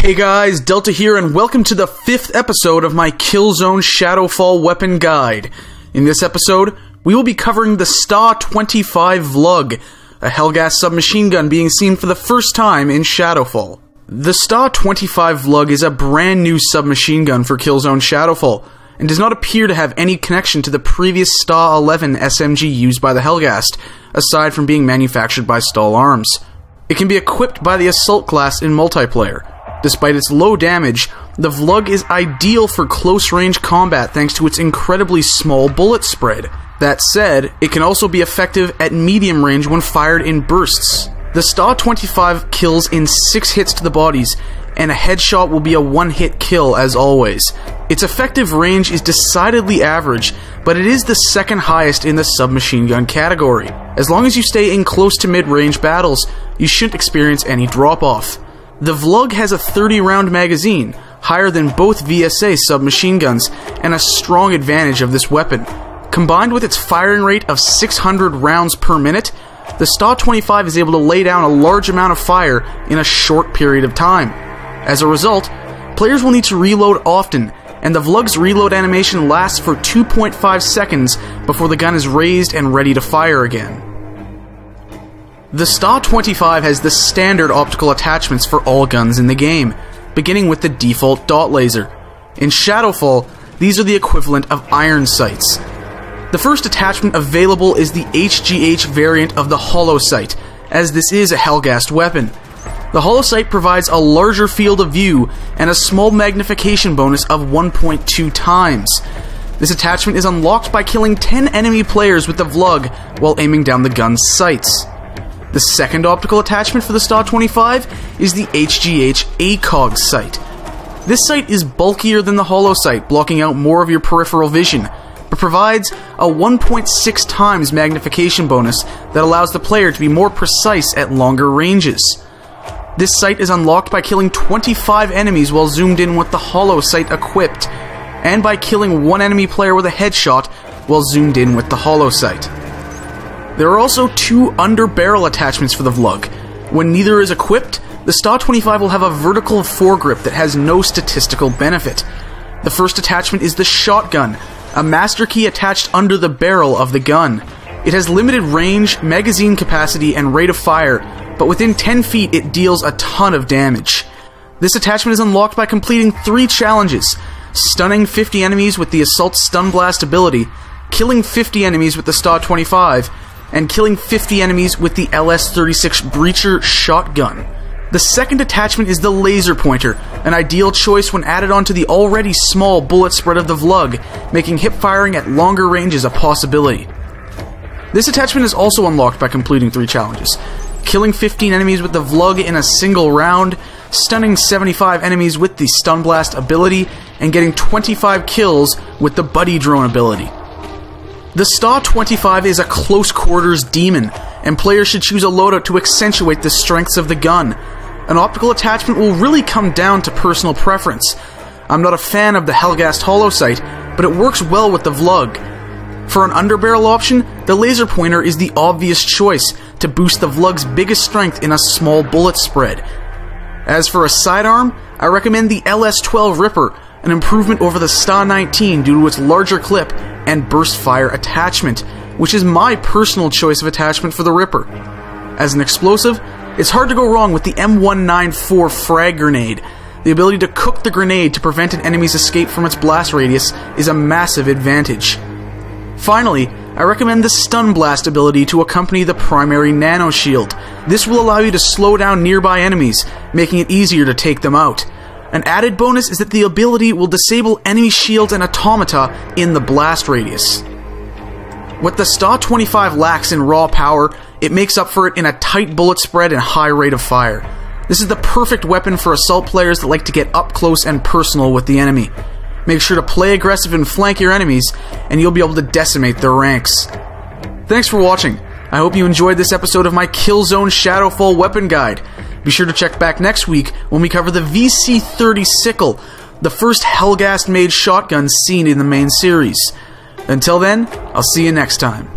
Hey guys, Delta here, and welcome to the fifth episode of my Killzone Shadowfall Weapon Guide. In this episode, we will be covering the Sta 25 Vlug, a Helghast submachine gun being seen for the first time in Shadowfall. The Sta 25 Vlug is a brand new submachine gun for Killzone Shadowfall, and does not appear to have any connection to the previous Sta 11 SMG used by the Helghast, aside from being manufactured by Stahl Arms. It can be equipped by the Assault class in multiplayer. Despite its low damage, the Vlug is ideal for close range combat thanks to its incredibly small bullet spread. That said, it can also be effective at medium range when fired in bursts. The Sta 25 kills in 6 hits to the bodies, and a headshot will be a one hit kill as always. Its effective range is decidedly average, but it is the second highest in the submachine gun category. As long as you stay in close to mid range battles, you shouldn't experience any drop off. The Vlug has a 30 round magazine, higher than both VSA submachine guns, and a strong advantage of this weapon. Combined with its firing rate of 600 rounds per minute, the Sta 25 is able to lay down a large amount of fire in a short period of time. As a result, players will need to reload often, and the Vlug's reload animation lasts for 2.5 seconds before the gun is raised and ready to fire again. The Sta 25 has the standard optical attachments for all guns in the game, beginning with the default dot laser. In Shadowfall, these are the equivalent of iron sights. The first attachment available is the HGH variant of the Hollow Sight, as this is a Helghast weapon. The Hollow Sight provides a larger field of view and a small magnification bonus of 1.2 times. This attachment is unlocked by killing 10 enemy players with the Vlug while aiming down the gun's sights. The second optical attachment for the Sta 25 is the HGH ACOG sight. This sight is bulkier than the Hollow Sight, blocking out more of your peripheral vision, but provides a 1.6 times magnification bonus that allows the player to be more precise at longer ranges. This sight is unlocked by killing 25 enemies while zoomed in with the Hollow Sight equipped, and by killing one enemy player with a headshot while zoomed in with the Hollow Sight. There are also two under barrel attachments for the Vlug. When neither is equipped, the Sta 25 will have a vertical foregrip that has no statistical benefit. The first attachment is the shotgun, a master key attached under the barrel of the gun. It has limited range, magazine capacity, and rate of fire, but within 10 feet it deals a ton of damage. This attachment is unlocked by completing three challenges stunning 50 enemies with the Assault Stun Blast ability, killing 50 enemies with the Sta 25, and killing 50 enemies with the LS-36 Breacher shotgun. The second attachment is the laser pointer, an ideal choice when added onto the already small bullet spread of the Vlug, making hip firing at longer ranges a possibility. This attachment is also unlocked by completing three challenges killing 15 enemies with the Vlug in a single round, stunning 75 enemies with the Stun Blast ability, and getting 25 kills with the Buddy Drone ability. The Sta 25 is a close quarters demon, and players should choose a loadout to accentuate the strengths of the gun. An optical attachment will really come down to personal preference. I'm not a fan of the Helghast Hollow Sight, but it works well with the Vlug. For an underbarrel option, the laser pointer is the obvious choice to boost the Vlug's biggest strength in a small bullet spread. As for a sidearm, I recommend the LS12 Ripper, an improvement over the Sta 19 due to its larger clip and burst fire attachment, which is my personal choice of attachment for the Ripper. As an explosive, it's hard to go wrong with the M194 frag grenade. The ability to cook the grenade to prevent an enemy's escape from its blast radius is a massive advantage. Finally, I recommend the Stun Blast ability to accompany the primary Nano Shield. This will allow you to slow down nearby enemies, making it easier to take them out. An added bonus is that the ability will disable enemy shields and automata in the blast radius. What the Sta 25 lacks in raw power, it makes up for it in a tight bullet spread and high rate of fire. This is the perfect weapon for assault players that like to get up close and personal with the enemy. Make sure to play aggressive and flank your enemies, and you'll be able to decimate their ranks. Thanks for watching. I hope you enjoyed this episode of my Killzone Shadowfall Weapon Guide. Be sure to check back next week when we cover the VC 30 Sickle, the first Helghast made shotgun seen in the main series. Until then, I'll see you next time.